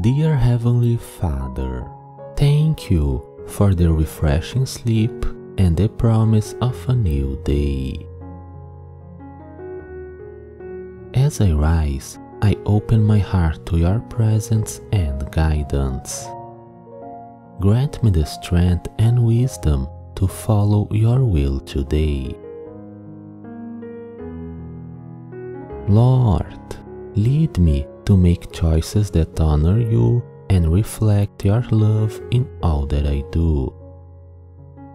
Dear Heavenly Father, thank you for the refreshing sleep and the promise of a new day. As I rise, I open my heart to your presence and guidance. Grant me the strength and wisdom to follow your will today. Lord, lead me to make choices that honor you and reflect your love in all that I do.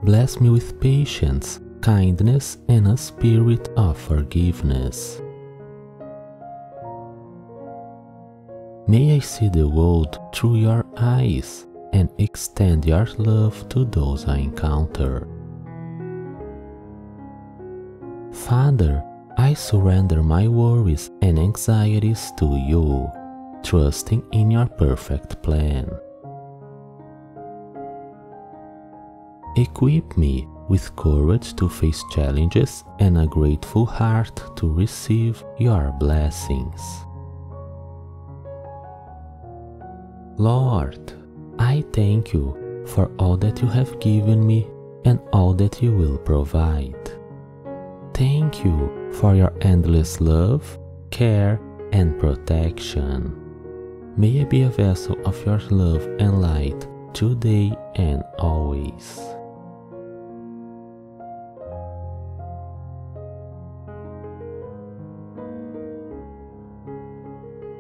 Bless me with patience, kindness, and a spirit of forgiveness. May I see the world through your eyes and extend your love to those I encounter. Father, I surrender my worries and anxieties to you, trusting in your perfect plan. Equip me with courage to face challenges and a grateful heart to receive your blessings. Lord, I thank you for all that you have given me and all that you will provide. Thank you for your endless love, care, and protection. May I be a vessel of your love and light today and always.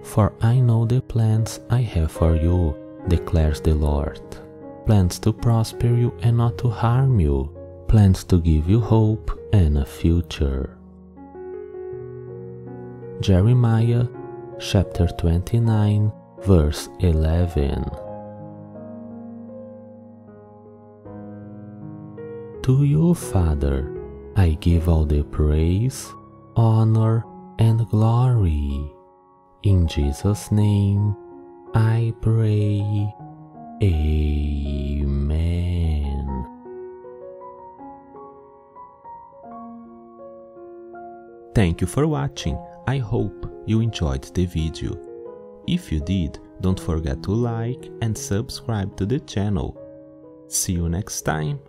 For I know the plans I have for you, declares the Lord. Plans to prosper you and not to harm you, plans to give you hope and a future. Jeremiah chapter 29, verse 11. To you, Father, I give all the praise, honor, and glory. In Jesus' name I pray. Amen. Thank you for watching. I hope you enjoyed the video. If you did, don't forget to like and subscribe to the channel. See you next time.